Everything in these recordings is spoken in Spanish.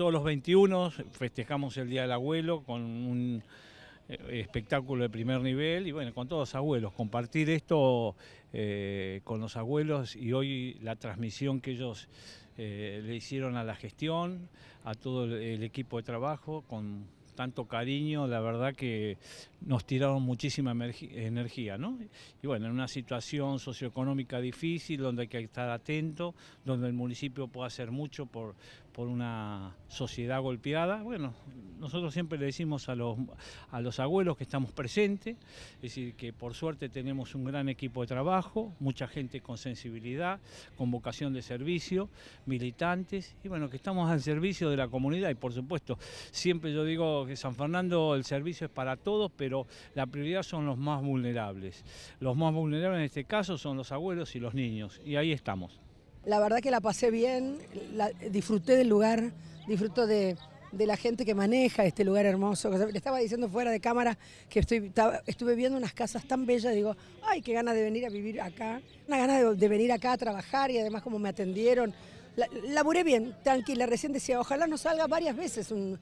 todos los 21 festejamos el Día del Abuelo con un eh, espectáculo de primer nivel y bueno, con todos los abuelos, compartir esto eh, con los abuelos y hoy la transmisión que ellos eh, le hicieron a la gestión, a todo el equipo de trabajo, con tanto cariño, la verdad que nos tiraron muchísima energía, ¿no? Y bueno, en una situación socioeconómica difícil, donde hay que estar atento, donde el municipio puede hacer mucho por, por una sociedad golpeada, bueno, nosotros siempre le decimos a los, a los abuelos que estamos presentes, es decir, que por suerte tenemos un gran equipo de trabajo, mucha gente con sensibilidad, con vocación de servicio, militantes, y bueno, que estamos al servicio de la comunidad y por supuesto, siempre yo digo que San Fernando el servicio es para todos, pero la prioridad son los más vulnerables. Los más vulnerables en este caso son los abuelos y los niños, y ahí estamos. La verdad que la pasé bien, disfruté del lugar, disfruto de, la gente que maneja este lugar hermoso. Le estaba diciendo fuera de cámara que estoy, estuve viendo unas casas tan bellas, digo, ay, qué ganas de venir a vivir acá, una ganas de, de venir acá a trabajar y además como me atendieron, laburé bien, tranquila, recién decía, ojalá nos salga varias veces un,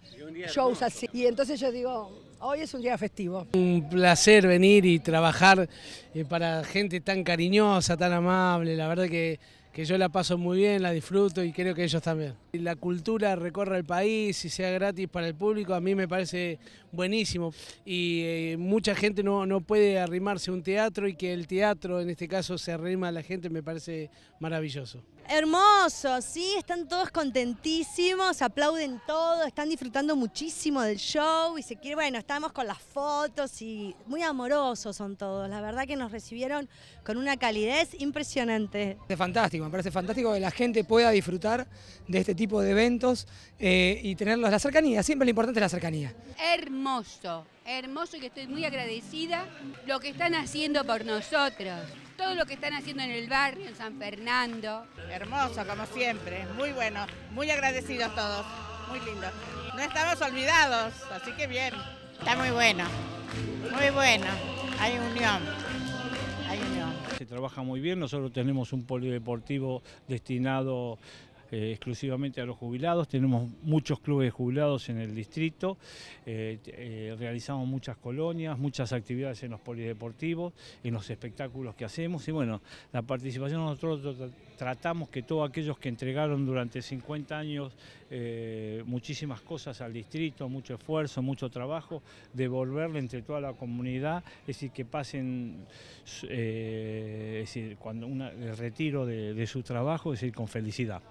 show así. Y entonces yo digo, hoy es un día festivo. Un placer venir y trabajar eh, para gente tan cariñosa, tan amable, la verdad que que yo la paso muy bien, la disfruto y creo que ellos también. La cultura recorre el país y sea gratis para el público, a mí me parece buenísimo. Y eh, mucha gente no, no, puede arrimarse a un teatro y que el teatro en este caso se arrima a la gente me parece maravilloso. Hermoso, sí, están todos contentísimos, aplauden todo, están disfrutando muchísimo del show y se quiere, bueno, estamos con las fotos y muy amorosos son todos, la verdad que nos recibieron con una calidez impresionante. Es fantástico, me parece fantástico que la gente pueda disfrutar de este tipo de eventos eh, y tenerlos, la cercanía, siempre lo importante es la cercanía. Hermoso, hermoso y que estoy muy agradecida lo que están haciendo por nosotros todo lo que están haciendo en el barrio, en San Fernando. Hermoso, como siempre, muy bueno, muy agradecidos todos, muy lindo. No estamos olvidados, así que bien. Está muy bueno, muy bueno, hay unión. Se trabaja muy bien, nosotros tenemos un polideportivo destinado eh, exclusivamente a los jubilados. Tenemos muchos clubes jubilados en el distrito, eh, eh, realizamos muchas colonias, muchas actividades en los polideportivos, en los espectáculos que hacemos y bueno, la participación nosotros tratamos que todos aquellos que entregaron durante 50 años muchísimas cosas al distrito, mucho esfuerzo, mucho trabajo, devolverle entre toda la comunidad, es decir, que pasen, es decir, cuando el retiro de, de su trabajo, es decir, con felicidad.